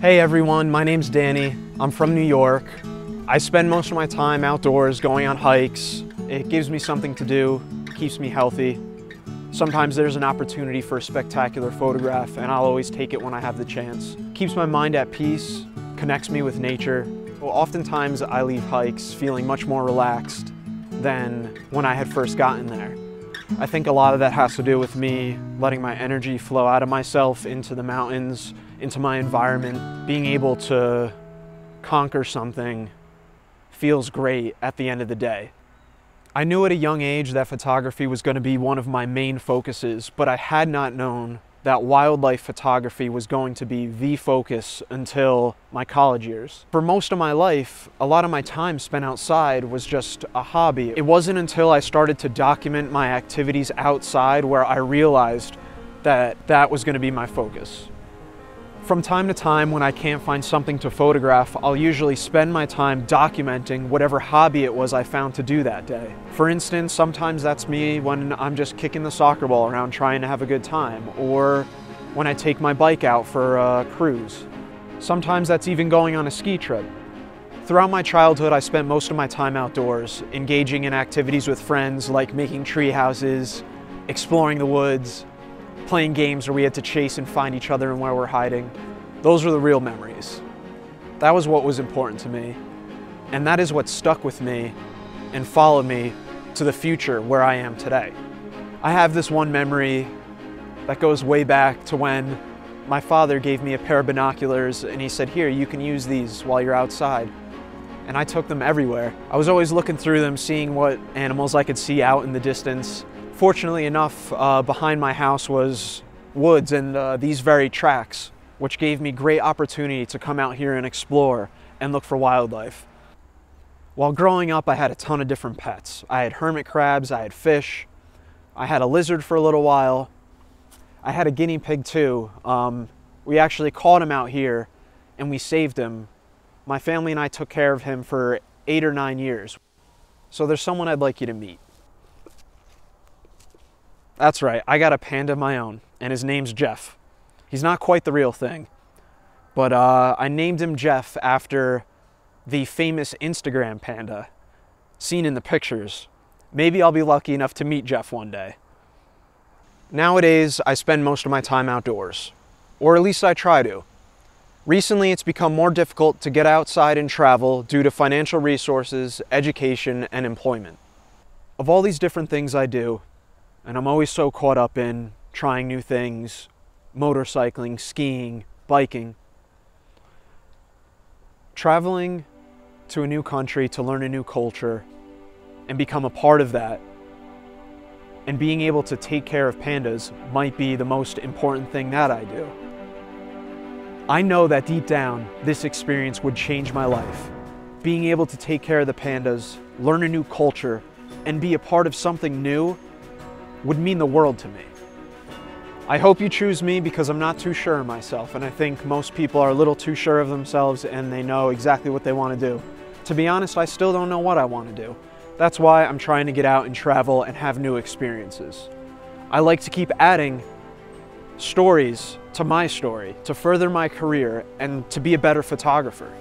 Hey everyone, my name's Danny. I'm from New York. I spend most of my time outdoors going on hikes. It gives me something to do, keeps me healthy. Sometimes there's an opportunity for a spectacular photograph and I'll always take it when I have the chance. Keeps my mind at peace, connects me with nature. Well, oftentimes I leave hikes feeling much more relaxed than when I had first gotten there. I think a lot of that has to do with me letting my energy flow out of myself into the mountains, into my environment. Being able to conquer something feels great at the end of the day. I knew at a young age that photography was going to be one of my main focuses, but I had not known that wildlife photography was going to be the focus until my college years. For most of my life, a lot of my time spent outside was just a hobby. It wasn't until I started to document my activities outside where I realized that that was going to be my focus. From time to time, when I can't find something to photograph, I'll usually spend my time documenting whatever hobby it was I found to do that day. For instance, sometimes that's me when I'm just kicking the soccer ball around trying to have a good time, or when I take my bike out for a cruise. Sometimes that's even going on a ski trip. Throughout my childhood, I spent most of my time outdoors, engaging in activities with friends like making tree houses, exploring the woods, playing games where we had to chase and find each other and where we're hiding. Those were the real memories. That was what was important to me. And that is what stuck with me and followed me to the future where I am today. I have this one memory that goes way back to when my father gave me a pair of binoculars and he said, Here, you can use these while you're outside. And I took them everywhere. I was always looking through them, seeing what animals I could see out in the distance. Fortunately enough, uh, behind my house was woods and uh, these very tracks, which gave me great opportunity to come out here and explore and look for wildlife. While growing up, I had a ton of different pets. I had hermit crabs, I had fish, I had a lizard for a little while, I had a guinea pig too. Um, we actually caught him out here and we saved him. My family and I took care of him for eight or nine years. So there's someone I'd like you to meet. That's right, I got a panda of my own, and his name's Jeff. He's not quite the real thing, but uh, I named him Jeff after the famous Instagram panda seen in the pictures. Maybe I'll be lucky enough to meet Jeff one day. Nowadays, I spend most of my time outdoors, or at least I try to. Recently, it's become more difficult to get outside and travel due to financial resources, education, and employment. Of all these different things I do, and I'm always so caught up in trying new things, motorcycling, skiing, biking. Traveling to a new country to learn a new culture and become a part of that and being able to take care of pandas might be the most important thing that I do. I know that deep down, this experience would change my life. Being able to take care of the pandas, learn a new culture, and be a part of something new would mean the world to me. I hope you choose me because I'm not too sure of myself, and I think most people are a little too sure of themselves and they know exactly what they want to do. To be honest, I still don't know what I want to do. That's why I'm trying to get out and travel and have new experiences. I like to keep adding stories to my story to further my career and to be a better photographer.